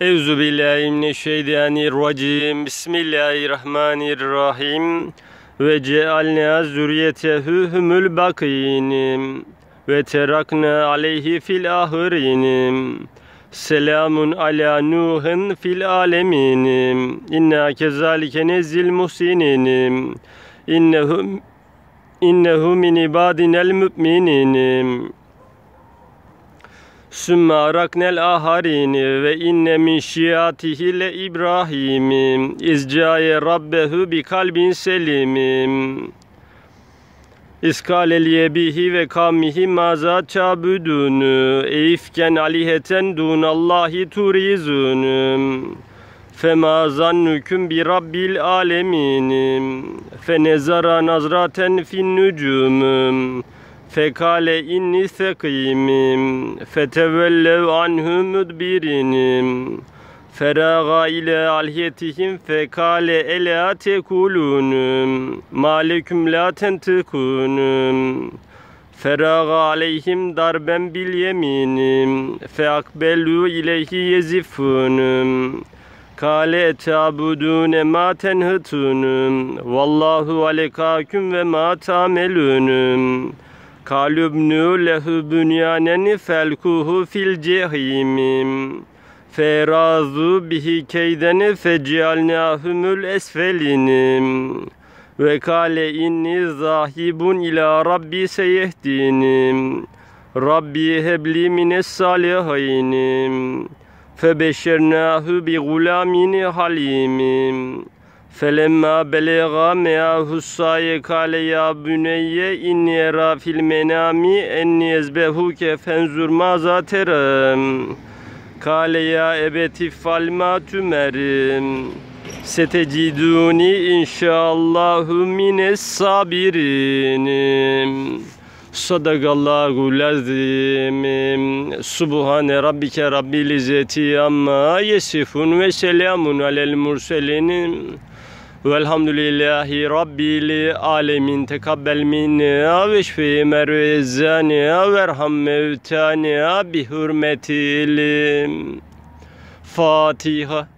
Euzu billahi mineşşeytanirracim. Bismillahirrahmanirrahim. Ve cealna zürriyetehu humul bakin. Ve terakna aleyhi fil ahirin. Selamun ala Nuhin fil alemin. İnna kezalike nezzil muhsinin. İnnehu innehu min ibadinel mu'minin. Sümme araknel aharini ve inne min şiatihi le İbrahim izcaye rabbehu bi kalbin selimim İskale liyebihi ve kamihi maza çabudunu Eifken aliheten dunallahi turizunum Fema zannüküm bi rabbil alemin Fenezara nazraten fin nücumum Fekale inni sekimim fetevellev anhu müdbirinim. Feraga ile alhiyetihim fekale ela tekulunum Maleküm la tentıkunum Feraga aleyhim darben bil yeminim Feakbelu ileyhi yezifunum Kale etabudune ma tenhıtunum Vallahu alekaküm ve ma tamelunum Kalübnü lehu bünyanen felkuhu fil cehimim. Ferazu bihi keyden fecialnahumul esfelinim. Ve kale inni zahibun ila rabbi seyehdinim. Rabbi hebli mines salihinim. Febeşernahu bi gulamin halimim. Felemma belega me'ahu saye kale ya büneyye inni era fil menami enni ezbehuke fenzur maza terem. Kale ya ebeti falma tümerim. Seteciduni inşallahu mines sabirinim. Sadakallahu lazim. Subhane rabbike rabbil izzeti amma yesifun ve selamun alel murselin. Velhamdülillahi Rabbil alemin tekabbel minna ve şfi mervezana verham mevtana bi hürmetil Fatiha